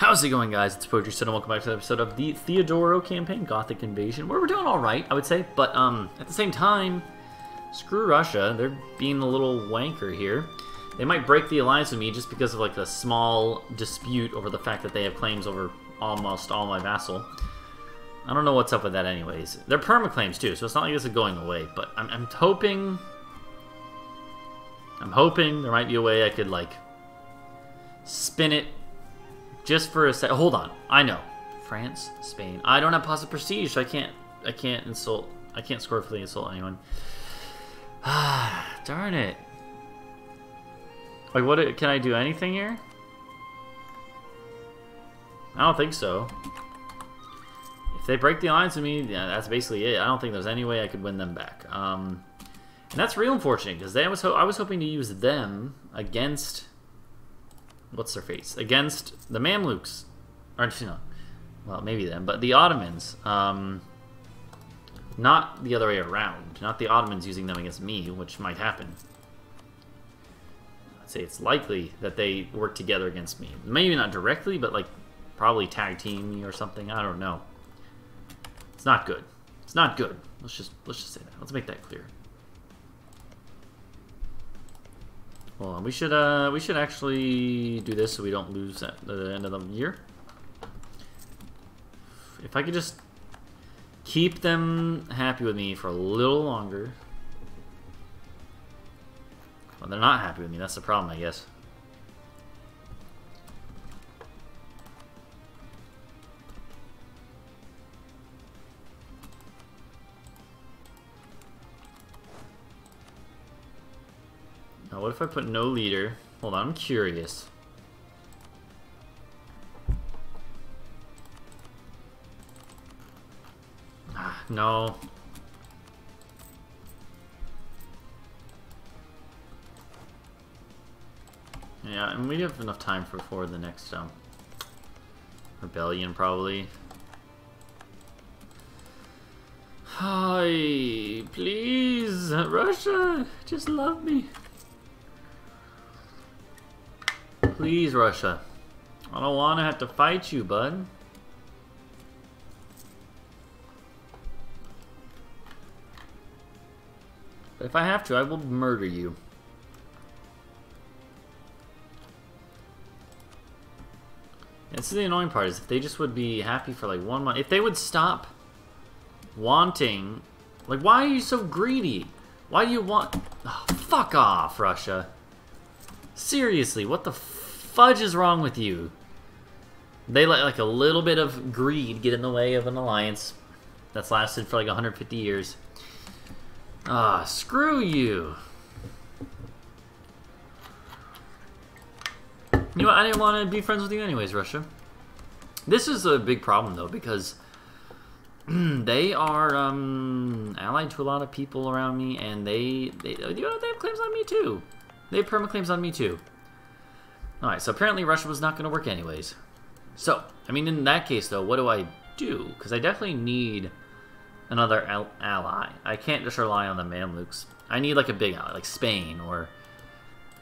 How's it going, guys? It's PoetryStud, and welcome back to the episode of the Theodoro campaign, Gothic Invasion, where we're doing all right, I would say. But um, at the same time, screw Russia. They're being a little wanker here. They might break the alliance with me just because of like a small dispute over the fact that they have claims over almost all my vassal. I don't know what's up with that, anyways. They're perma claims too, so it's not like this is going away. But I'm, I'm hoping, I'm hoping there might be a way I could like spin it just for a sec. Hold on, I know. France, Spain. I don't have positive prestige, I can't. I can't insult. I can't the insult anyone. Ah, darn it. Like, what? Can I do anything here? I don't think so. If they break the alliance with me, yeah, that's basically it. I don't think there's any way I could win them back. Um, and that's real unfortunate because was I was hoping to use them against what's their face against the Mamluks, or no, well maybe them, but the Ottomans. Um, not the other way around. Not the Ottomans using them against me, which might happen. I'd say it's likely that they work together against me. Maybe not directly, but like probably tag team me or something. I don't know. It's not good. It's not good. Let's just let's just say that. Let's make that clear. Hold on. We should uh we should actually do this so we don't lose at the end of the year. If I could just keep them happy with me for a little longer. Well, they're not happy with me. That's the problem, I guess. What if I put no leader? Hold on, I'm curious. Ah, no. Yeah, and we have enough time for for the next um, rebellion, probably. Hi, please, Russia, just love me. Please, Russia. I don't want to have to fight you, bud. But if I have to, I will murder you. This is the annoying part, is if they just would be happy for like one month. If they would stop wanting... Like, why are you so greedy? Why do you want... Oh, fuck off, Russia. Seriously, what the fudge is wrong with you? They let like a little bit of greed get in the way of an alliance that's lasted for like 150 years. Ah, screw you. You know what? I didn't want to be friends with you anyways, Russia. This is a big problem, though, because they are um, allied to a lot of people around me, and they, they, you know, they have claims on me, too. They have perma claims on me, too. Alright, so apparently Russia was not going to work anyways. So, I mean, in that case, though, what do I do? Because I definitely need another al ally. I can't just rely on the Mamluks. I need, like, a big ally, like Spain, or...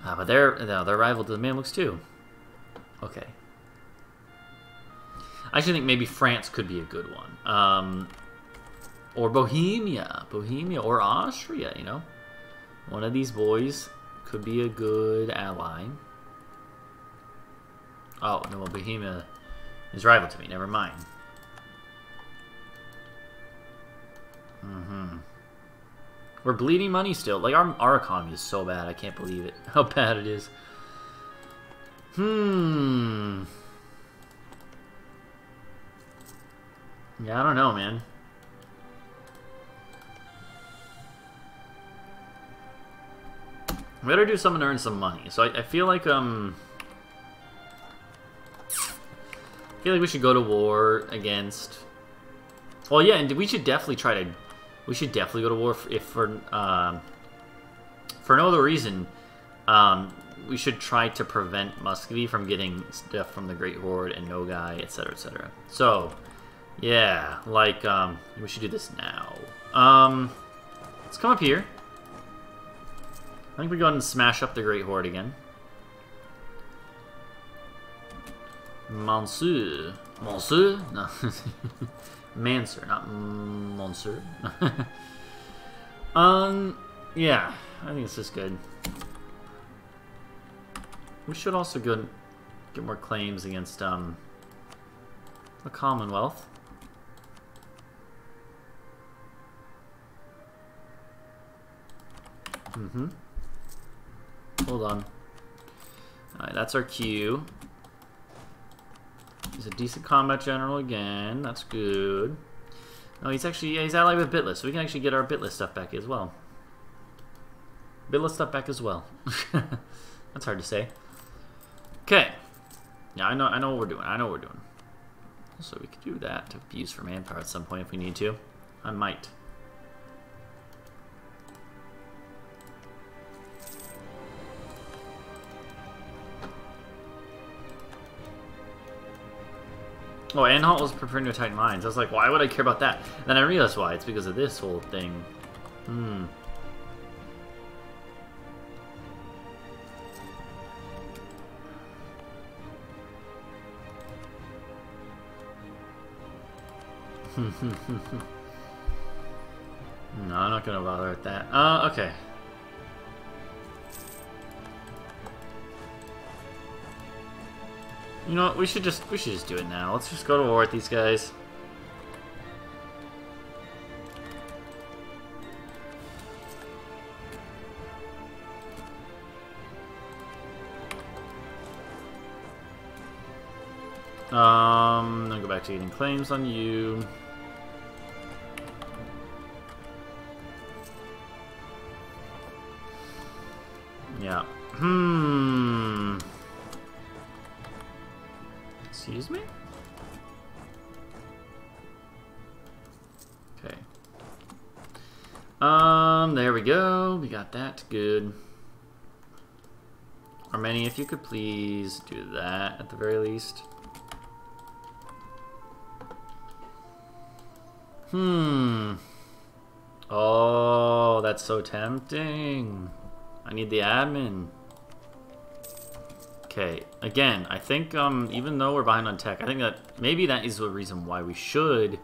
Uh, but they're, they're rival to the Mamluks, too. Okay. I actually think maybe France could be a good one. Um, or Bohemia. Bohemia or Austria, you know? One of these boys could be a good ally. Oh, no, well, Bohemia is rival to me. Never mind. Mm-hmm. We're bleeding money still. Like, our, our economy is so bad. I can't believe it. How bad it is. Hmm. Yeah, I don't know, man. We better do something to earn some money. So I, I feel like, um... feel like we should go to war against... Well, yeah, and we should definitely try to... We should definitely go to war if for... Um, for no other reason, um, we should try to prevent Muscovy from getting stuff from the Great Horde and Nogai, etc., etc. So, yeah, like, um, we should do this now. Um, let's come up here. I think we go ahead and smash up the Great Horde again. Monsieur. Monsieur? No. Manser, not Monsieur. um, yeah, I think this is good. We should also go get more claims against um, the Commonwealth. Mm-hmm. Hold on. Alright, that's our queue. He's a decent combat general again. That's good. No, he's actually yeah, he's allied with Bitlis, so we can actually get our Bitlis stuff back as well. Bitlis stuff back as well. That's hard to say. Okay. Yeah, I know I know what we're doing. I know what we're doing. So we could do that to use for manpower at some point if we need to. I might. Oh, Anhalt was preparing to attack Mainz. I was like, why would I care about that? Then I realized why. It's because of this whole thing. Hmm. no, I'm not gonna bother with that. Uh, okay. You know what? We should just we should just do it now. Let's just go to war with these guys. Um, then go back to getting claims on you. Yeah. Hmm. That. Good. Armenia, if you could please do that at the very least. Hmm. Oh, that's so tempting. I need the admin. Okay, again, I think um, even though we're behind on tech, I think that maybe that is the reason why we should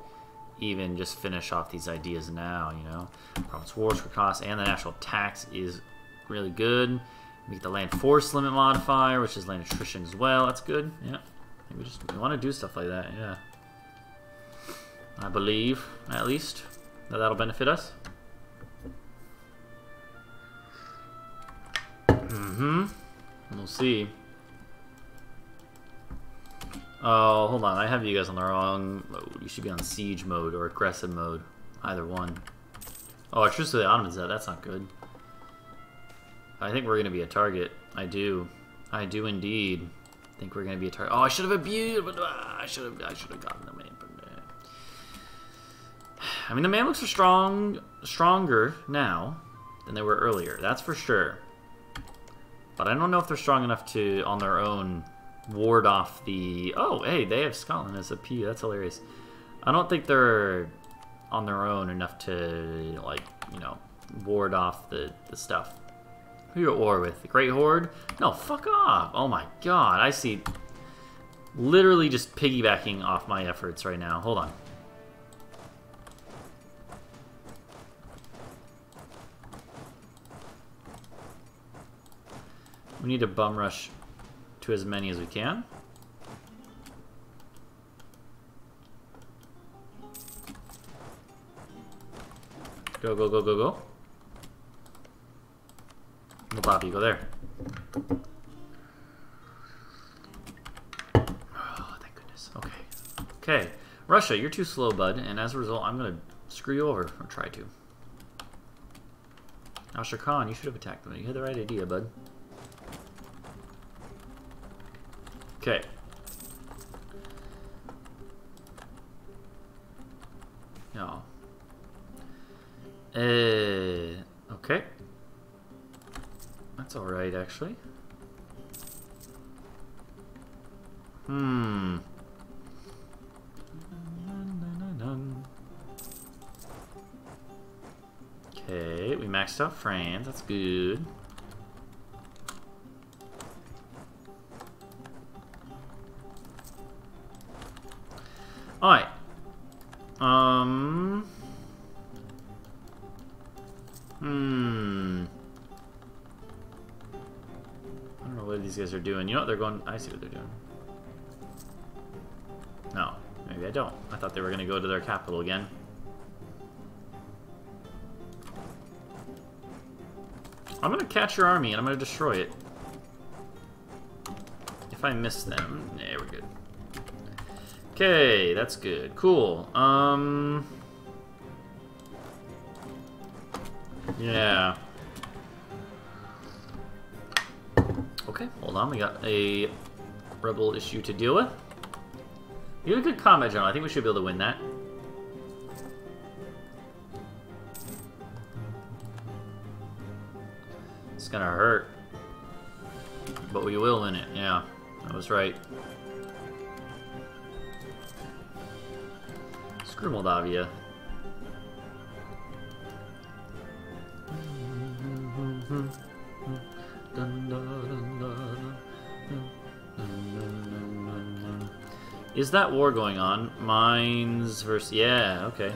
even just finish off these ideas now, you know? Province Wars for cost and the national tax is really good. We get the land force limit modifier, which is land attrition as well. That's good, yeah. we just we want to do stuff like that, yeah. I believe, at least, that that'll benefit us. Mm-hmm. We'll see. Oh, hold on. I have you guys on the wrong mode. You should be on siege mode or aggressive mode. Either one. Oh, I trust the Ottomans that. That's not good. I think we're going to be a target. I do. I do indeed. I think we're going to be a target. Oh, I should have abused, uh, I should have. I should have gotten the man. I mean, the Mamluks are strong, stronger now than they were earlier. That's for sure. But I don't know if they're strong enough to, on their own, ward off the... Oh, hey, they have Scotland as a P. That's hilarious. I don't think they're on their own enough to, like, you know, ward off the, the stuff. Who you at war with? The Great Horde? No, fuck off. Oh my god, I see... Literally just piggybacking off my efforts right now. Hold on. We need to bum rush to as many as we can. Go, go, go, go, go. No Bobby, go there. Oh, thank goodness. Okay. Okay. Russia, you're too slow, bud, and as a result, I'm gonna screw you over, or try to. Astrakhan, you should have attacked them. You had the right idea, bud. Okay. No. Uh, okay. That's alright, actually. Hmm. Okay, we maxed out France. That's good. Alright. Um... Hmm... I don't know what these guys are doing. You know what they're going... I see what they're doing. No. Maybe I don't. I thought they were going to go to their capital again. I'm going to catch your army and I'm going to destroy it. If I miss them... Okay, that's good. Cool. Um... Yeah. Okay, hold on. We got a rebel issue to deal with. You have a good combat general. I think we should be able to win that. It's gonna hurt. But we will win it. Yeah, I was right. Screw Moldavia. Is that war going on? Mainz versus... Yeah, okay.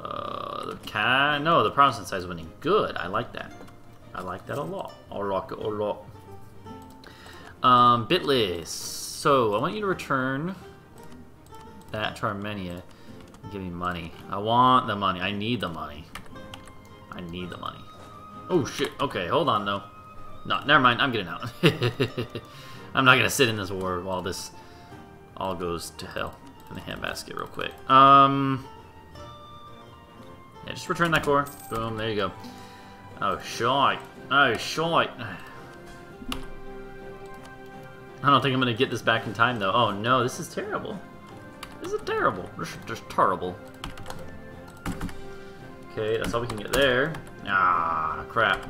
Uh, the cat... No, the Protestant side is winning. Good, I like that. I like that a lot. A lot, a lot. Um, Bitlis. So, I want you to return that to Armenia. Give me money. I want the money. I need the money. I need the money. Oh, shit. Okay, hold on, though. No, never mind. I'm getting out. I'm not going to sit in this war while this all goes to hell in the handbasket real quick. Um, yeah, just return that core. Boom, there you go. Oh, shite. Oh, shite. I don't think I'm going to get this back in time, though. Oh, no, this is terrible. This is terrible. Just terrible. Okay, that's all we can get there. Ah, crap.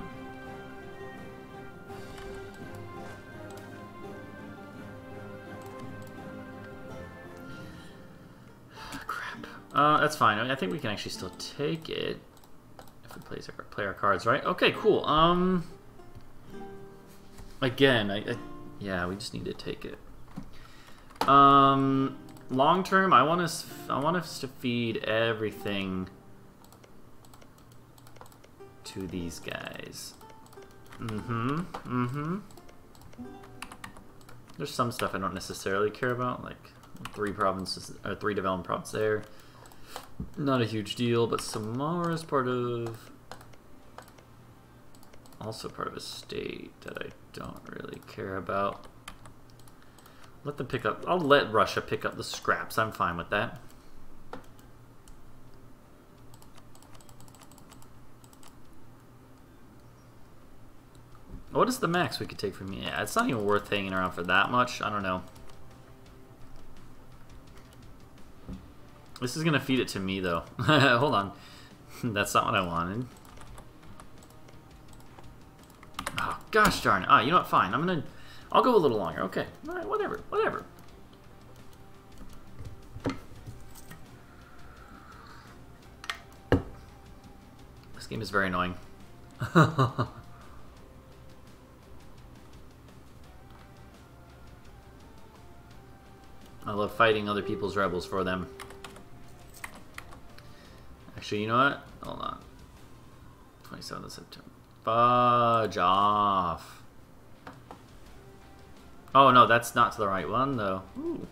Uh, that's fine. I, mean, I think we can actually still take it if we play our, play our cards right. Okay, cool. Um, again, I, I yeah, we just need to take it. Um, long term, I want us I want us to feed everything to these guys. Mm-hmm. Mm-hmm. There's some stuff I don't necessarily care about, like three provinces or three development provinces there. Not a huge deal, but Samara is part of... Also part of a state that I don't really care about. Let them pick up... I'll let Russia pick up the scraps. I'm fine with that. What is the max we could take from you? Yeah, it's not even worth hanging around for that much. I don't know. This is gonna feed it to me, though. Hold on. That's not what I wanted. Oh, gosh darn it. Ah, you know what? Fine. I'm gonna... I'll go a little longer. Okay. Alright, whatever. Whatever. This game is very annoying. I love fighting other people's rebels for them. Actually, you know what? Hold on. 27th of September. Fudge off. Oh, no, that's not the right one, though. Ooh.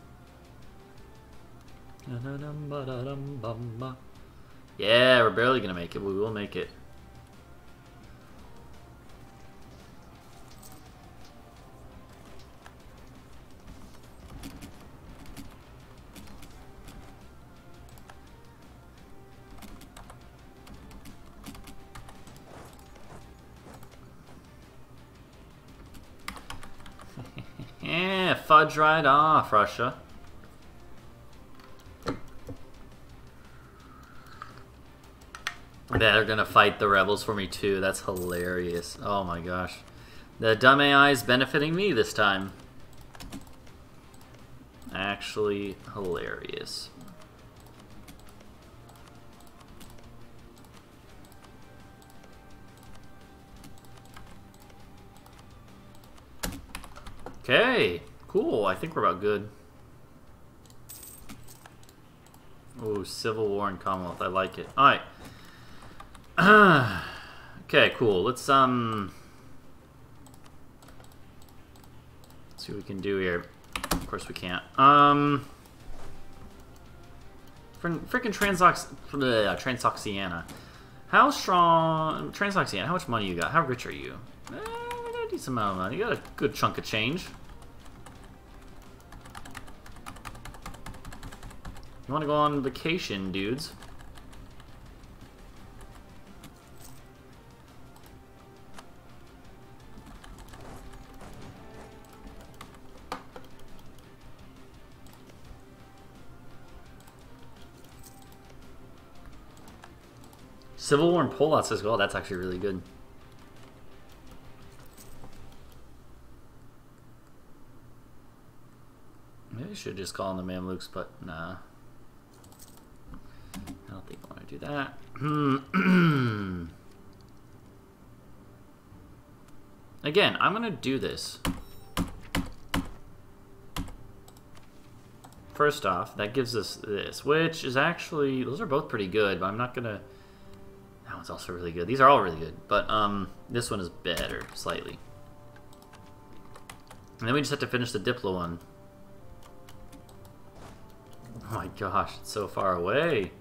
Yeah, we're barely gonna make it, but we will make it. Fudge right off, Russia. They're gonna fight the rebels for me too. That's hilarious. Oh my gosh. The dumb AI is benefiting me this time. Actually hilarious. Okay. Cool, I think we're about good. Oh, Civil War and Commonwealth. I like it. Alright. okay, cool. Let's, um... see what we can do here. Of course we can't. Um... Freaking Transox... Uh, Transoxiana. How strong... Transoxiana, how much money you got? How rich are you? Eh, I got a decent amount of money. You got a good chunk of change. You want to go on vacation, dudes? Civil War and pullouts as well. That's actually really good. Maybe I should just call on the Mamluks, but nah. I don't think I want to do that. Again, I'm going to do this. First off, that gives us this, which is actually, those are both pretty good, but I'm not going to, that one's also really good. These are all really good, but um, this one is better, slightly. And then we just have to finish the Diplo one. Oh my gosh, it's so far away.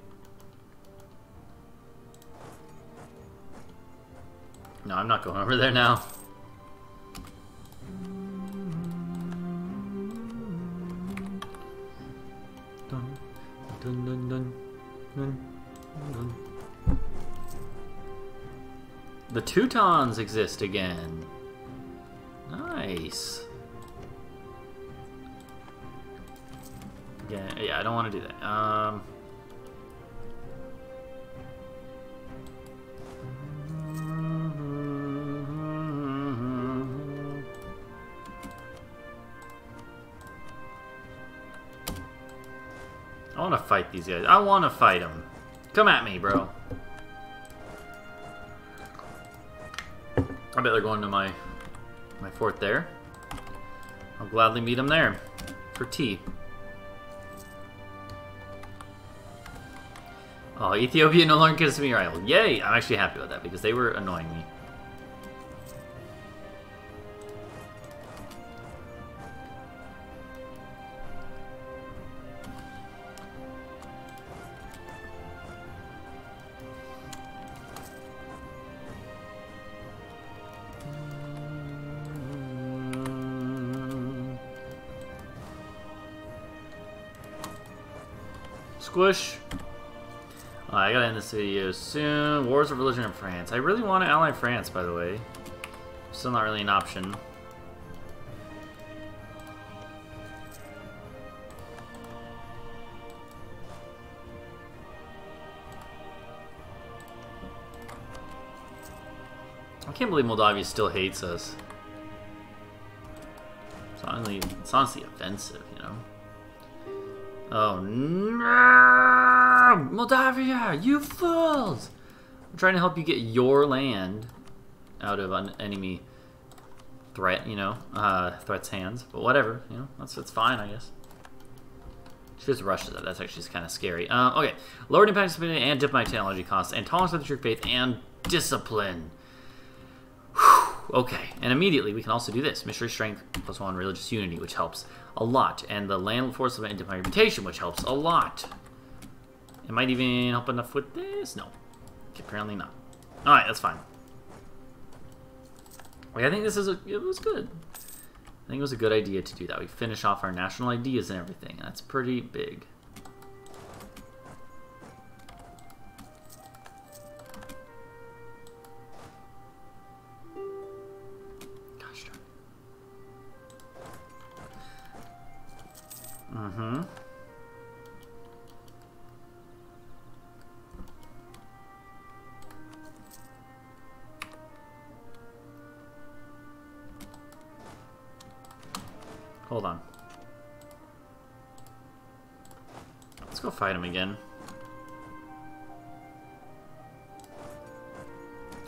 No, I'm not going over there now. Dun, dun, dun, the Teutons exist again. Nice. Yeah, yeah, I don't want to do that. Um... I want to fight these guys. I want to fight them. Come at me, bro. I bet they're going to my my fort there. I'll gladly meet them there for tea. Oh, Ethiopia no longer gives me rival. Yay! I'm actually happy with that because they were annoying me. Squish. Uh, I gotta end this video soon. Wars of Religion in France. I really want to ally France, by the way. Still not really an option. I can't believe Moldavia still hates us. It's honestly, it's honestly offensive, you know? Oh no! Moldavia, you fools! I'm trying to help you get your land out of an enemy threat, you know, uh, threat's hands. But whatever, you know, that's that's fine, I guess. She just rushes it. That's actually kind of scary. Um, okay, lowered impact stability and diplomatic technology costs, and tolerance for the true faith and discipline. Okay, and immediately we can also do this. Missionary strength plus one religious unity, which helps a lot. And the land force of my reputation, which helps a lot. It might even help enough with this? No. Apparently not. Alright, that's fine. Wait, I think this is a, it was good. I think it was a good idea to do that. We finish off our national ideas and everything. That's pretty big.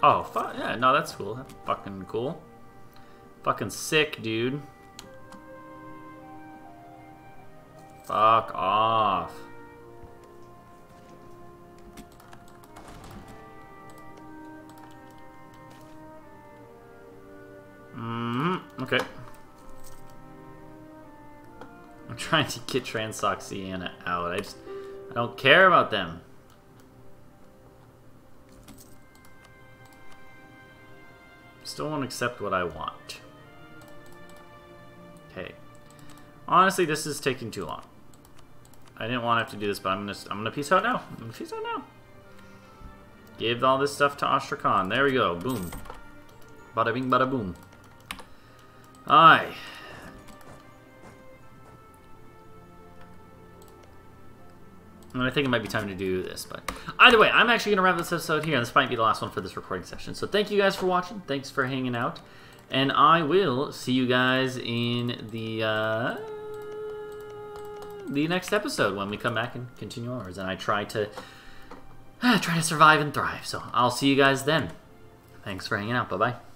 Oh, fuck, yeah, no, that's cool. That's fucking cool. Fucking sick, dude. Fuck off. Mm -hmm. Okay. I'm trying to get Transoxiana out. I just I don't care about them. Still won't accept what I want. Okay. Honestly, this is taking too long. I didn't want to have to do this, but I'm gonna I'm gonna peace out now. I'm gonna peace out now. Give all this stuff to Astrakhan. There we go. Boom. Bada bing, bada boom. Aye. And I think it might be time to do this, but either way, I'm actually going to wrap this episode here, and this might be the last one for this recording session. So thank you guys for watching. Thanks for hanging out. And I will see you guys in the uh, the next episode when we come back and continue ours. And I try to uh, try to survive and thrive. So I'll see you guys then. Thanks for hanging out. Bye bye.